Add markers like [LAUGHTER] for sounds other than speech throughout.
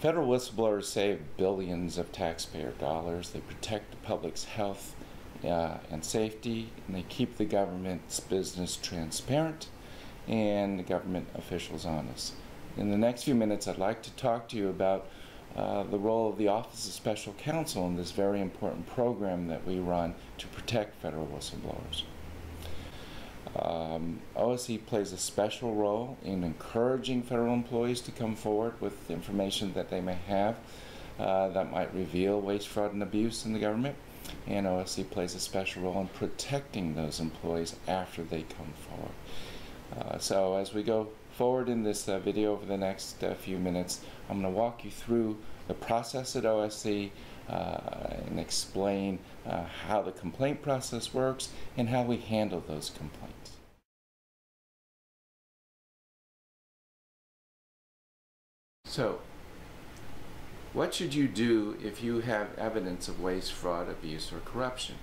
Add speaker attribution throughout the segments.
Speaker 1: Federal whistleblowers save billions of taxpayer dollars. They protect the public's health uh, and safety, and they keep the government's business transparent and the government officials honest. In the next few minutes, I'd like to talk to you about uh, the role of the Office of Special Counsel in this very important program that we run to protect federal whistleblowers. Um, OSC plays a special role in encouraging federal employees to come forward with information that they may have uh, that might reveal waste, fraud, and abuse in the government. And OSC plays a special role in protecting those employees after they come forward. Uh, so as we go forward in this uh, video over the next uh, few minutes, I'm going to walk you through the process at OSC and explain uh, how the complaint process works and how we handle those complaints. So, what should you do if you have evidence of waste, fraud, abuse, or corruption?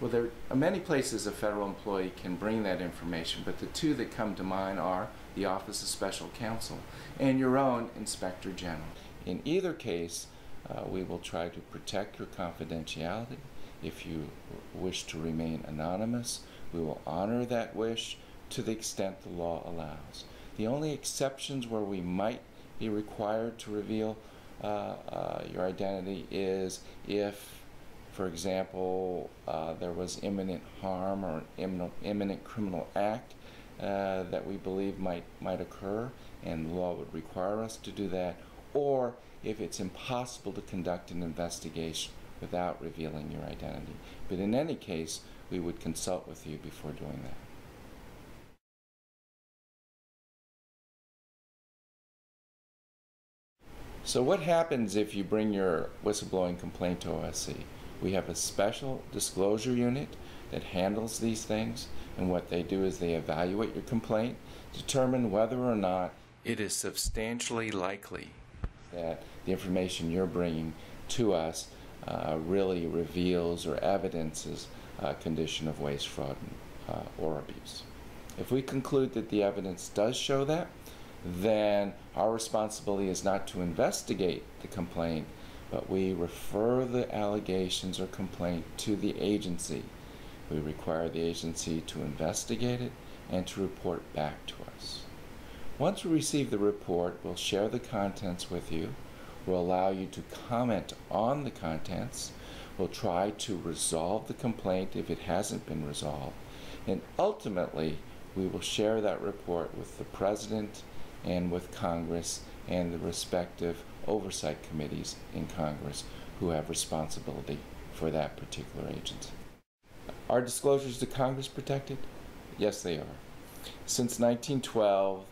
Speaker 1: Well, there are many places a federal employee can bring that information, but the two that come to mind are the Office of Special Counsel and your own Inspector General. In either case, uh, we will try to protect your confidentiality. If you wish to remain anonymous, we will honor that wish to the extent the law allows. The only exceptions where we might be required to reveal uh, uh, your identity is if, for example, uh, there was imminent harm or imminent, imminent criminal act uh, that we believe might, might occur, and the law would require us to do that, or if it's impossible to conduct an investigation without revealing your identity. But in any case, we would consult with you before doing that. So what happens if you bring your whistleblowing complaint to OSC? We have a special disclosure unit that handles these things, and what they do is they evaluate your complaint, determine whether or not it is substantially likely that the information you're bringing to us uh, really reveals or evidences a condition of waste, fraud, uh, or abuse. If we conclude that the evidence does show that, then our responsibility is not to investigate the complaint, but we refer the allegations or complaint to the agency. We require the agency to investigate it and to report back to us. Once we receive the report, we'll share the contents with you. We'll allow you to comment on the contents. We'll try to resolve the complaint if it hasn't been resolved. And ultimately, we will share that report with the President and with Congress and the respective oversight committees in Congress who have responsibility for that particular agency. Are disclosures to Congress protected? Yes, they are. Since 1912,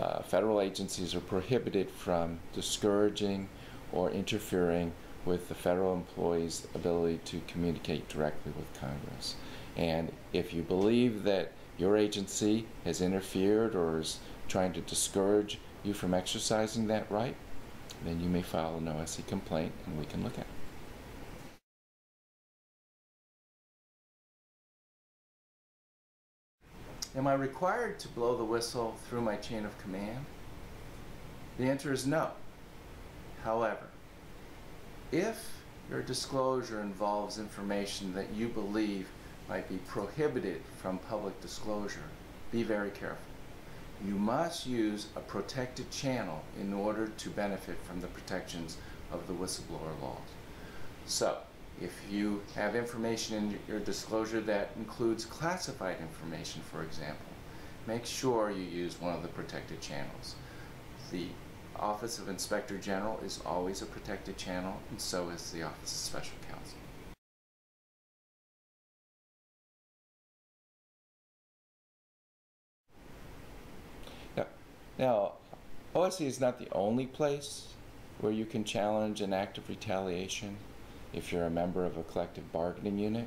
Speaker 1: uh, federal agencies are prohibited from discouraging or interfering with the federal employee's ability to communicate directly with Congress. And if you believe that your agency has interfered or is trying to discourage you from exercising that right, then you may file an OSC complaint and we can look at it. Am I required to blow the whistle through my chain of command? The answer is no. However, if your disclosure involves information that you believe might be prohibited from public disclosure, be very careful. You must use a protected channel in order to benefit from the protections of the whistleblower laws. So, if you have information in your disclosure that includes classified information, for example, make sure you use one of the protected channels. The Office of Inspector General is always a protected channel, and so is the Office of Special Counsel. Now, now, OSC is not the only place where you can challenge an act of retaliation. If you're a member of a collective bargaining unit,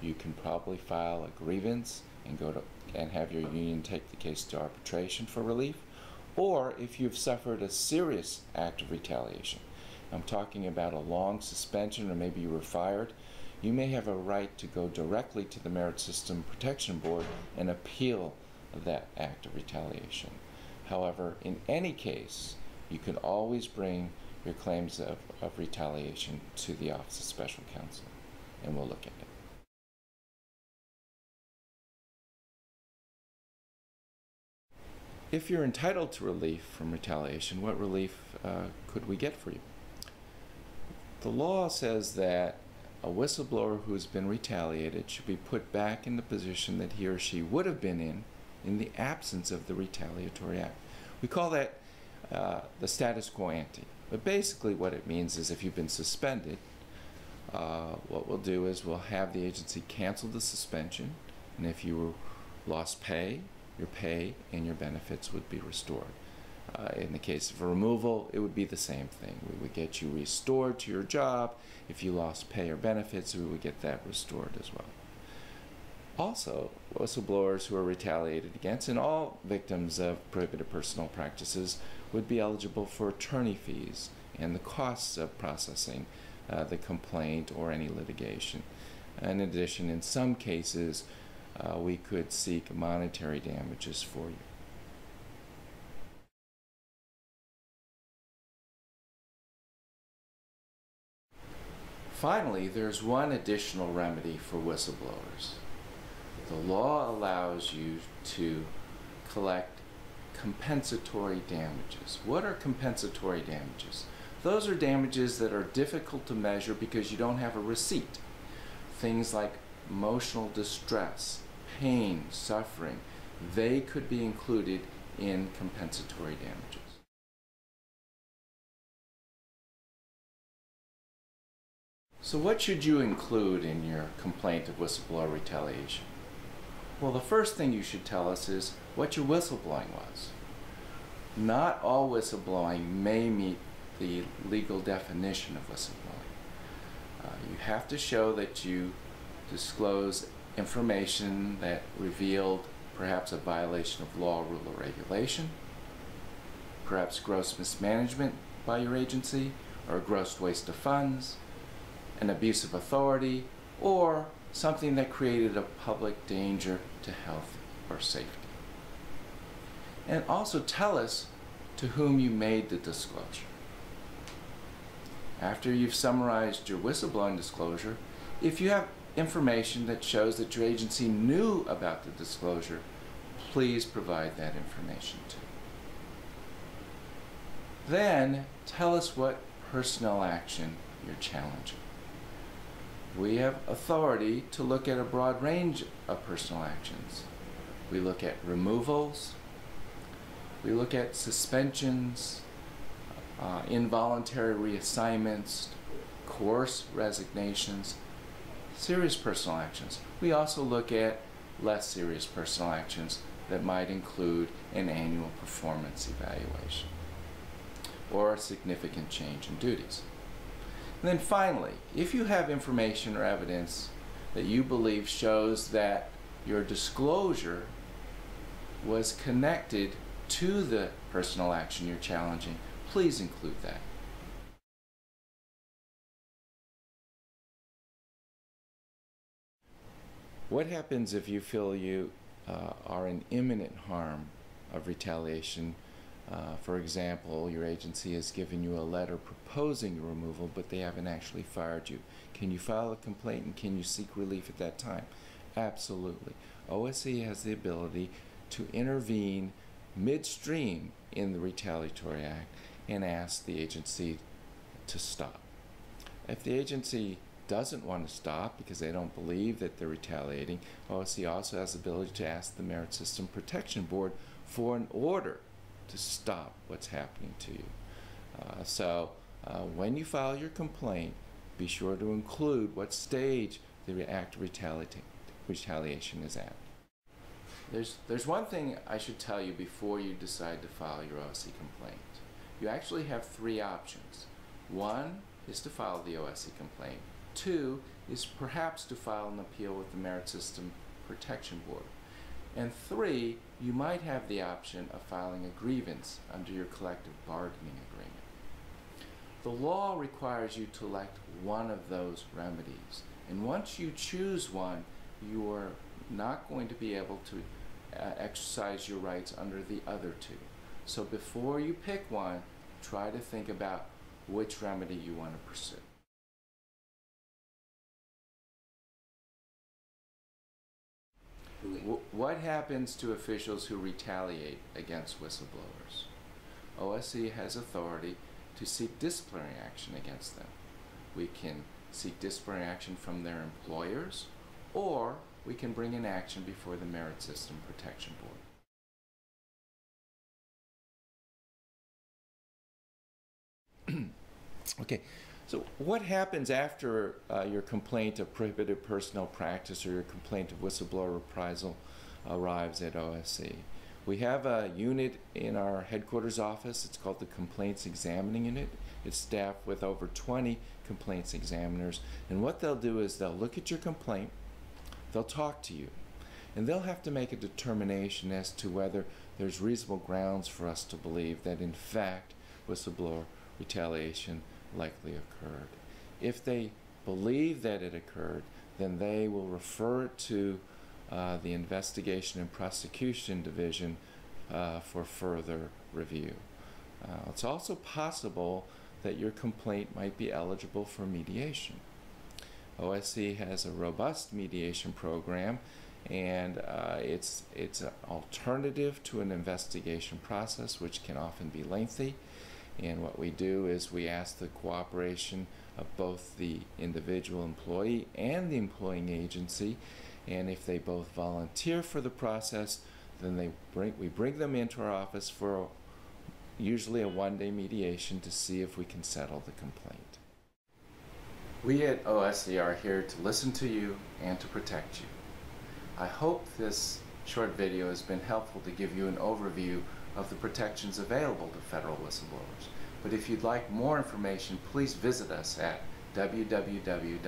Speaker 1: you can probably file a grievance and go to and have your union take the case to arbitration for relief. Or if you've suffered a serious act of retaliation, I'm talking about a long suspension or maybe you were fired, you may have a right to go directly to the Merit System Protection Board and appeal that act of retaliation. However, in any case, you can always bring your claims of, of retaliation to the Office of Special Counsel, and we'll look at it. If you're entitled to relief from retaliation, what relief uh, could we get for you? The law says that a whistleblower who has been retaliated should be put back in the position that he or she would have been in in the absence of the retaliatory act. We call that uh, the status quo ante. But basically, what it means is if you've been suspended, uh, what we'll do is we'll have the agency cancel the suspension, and if you lost pay, your pay and your benefits would be restored. Uh, in the case of a removal, it would be the same thing. We would get you restored to your job. If you lost pay or benefits, we would get that restored as well. Also, whistleblowers who are retaliated against and all victims of prohibited personnel practices would be eligible for attorney fees and the costs of processing uh, the complaint or any litigation. In addition, in some cases, uh, we could seek monetary damages for you. Finally, there's one additional remedy for whistleblowers. The law allows you to collect compensatory damages. What are compensatory damages? Those are damages that are difficult to measure because you don't have a receipt. Things like emotional distress, pain, suffering, they could be included in compensatory damages. So what should you include in your complaint of whistleblower retaliation? Well, the first thing you should tell us is what your whistleblowing was. Not all whistleblowing may meet the legal definition of whistleblowing. Uh, you have to show that you disclose information that revealed perhaps a violation of law, rule, or regulation, perhaps gross mismanagement by your agency, or gross waste of funds, an abuse of authority, or something that created a public danger to health or safety. And also tell us to whom you made the disclosure. After you've summarized your whistleblowing disclosure, if you have information that shows that your agency knew about the disclosure, please provide that information too. Then tell us what personnel action you're challenging. We have authority to look at a broad range of personnel actions. We look at removals, we look at suspensions, uh, involuntary reassignments, coerced resignations, serious personnel actions. We also look at less serious personnel actions that might include an annual performance evaluation or a significant change in duties. And then finally, if you have information or evidence that you believe shows that your disclosure was connected to the personnel action you're challenging, please include that. What happens if you feel you uh, are in imminent harm of retaliation? Uh, for example, your agency has given you a letter proposing your removal, but they haven't actually fired you. Can you file a complaint and can you seek relief at that time? Absolutely. OSC has the ability to intervene midstream in the Retaliatory Act and ask the agency to stop. If the agency doesn't want to stop because they don't believe that they're retaliating, OSC also has the ability to ask the Merit System Protection Board for an order to stop what's happening to you. Uh, so uh, when you file your complaint, be sure to include what stage the act of retaliation is at. There's, there's one thing I should tell you before you decide to file your OSC complaint. You actually have three options. One is to file the OSC complaint. Two is perhaps to file an appeal with the Merit System Protection Board. And three, you might have the option of filing a grievance under your collective bargaining agreement. The law requires you to elect one of those remedies. And once you choose one, you are not going to be able to uh, exercise your rights under the other two. So before you pick one, try to think about which remedy you want to pursue. What happens to officials who retaliate against whistleblowers? OSC has authority to seek disciplinary action against them. We can seek disciplinary action from their employers, or we can bring an action before the Merit System Protection Board. [CLEARS THROAT] Okay, so what happens after uh, your complaint of prohibited personnel practice or your complaint of whistleblower reprisal arrives at OSC? We have a unit in our headquarters office. It's called the Complaints Examining Unit. It's staffed with over 20 complaints examiners. And what they'll do is they'll look at your complaint, they'll talk to you, and they'll have to make a determination as to whether there's reasonable grounds for us to believe that, in fact, whistleblower retaliation likely occurred. If they believe that it occurred, then they will refer it to uh, the Investigation and Prosecution Division uh, for further review. Uh, it's also possible that your complaint might be eligible for mediation. OSC has a robust mediation program, and uh, it's it's an alternative to an investigation process, which can often be lengthy. And what we do is we ask the cooperation of both the individual employee and the employing agency. And if they both volunteer for the process, then they bring, we bring them into our office for usually a one day mediation to see if we can settle the complaint. We at OSC are here to listen to you and to protect you. I hope this short video has been helpful to give you an overview of the protections available to federal whistleblowers. But if you'd like more information, please visit us at www.osc.gov.